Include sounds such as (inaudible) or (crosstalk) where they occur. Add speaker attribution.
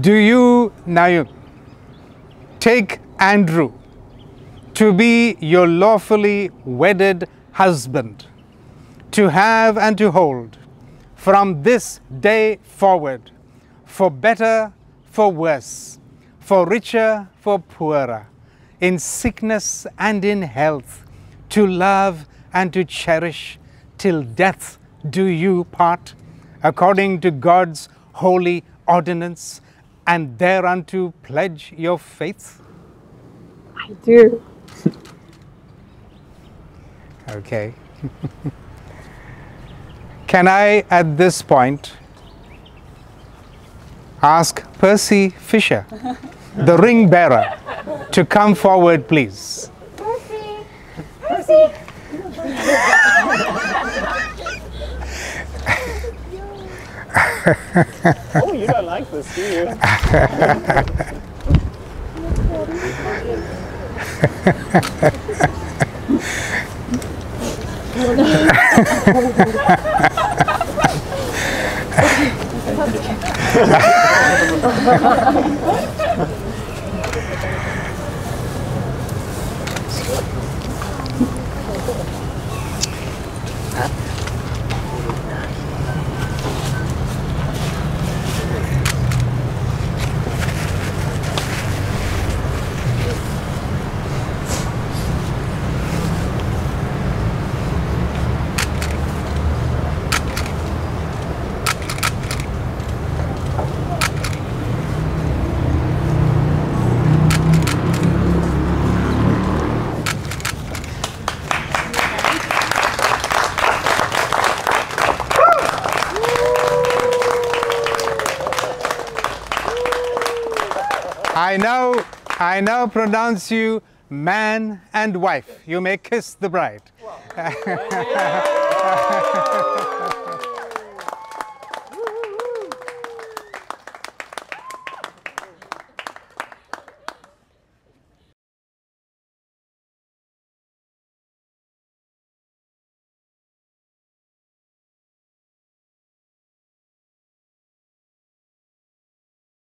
Speaker 1: Do you, Naomi, take Andrew to be your lawfully wedded husband, to have and to hold from this day forward, for better, for worse, for richer, for poorer, in sickness and in health, to love and to cherish till death do you part, according to God's holy ordinance, and thereunto pledge your faith?
Speaker 2: I do. (laughs)
Speaker 1: Okay. (laughs) Can I, at this point, ask Percy Fisher, (laughs) the ring bearer, to come forward, please?
Speaker 2: Percy! Percy!
Speaker 3: Oh, you don't like this, do you? (laughs)
Speaker 1: I now, I now pronounce you man and wife. You may kiss the bride. (laughs)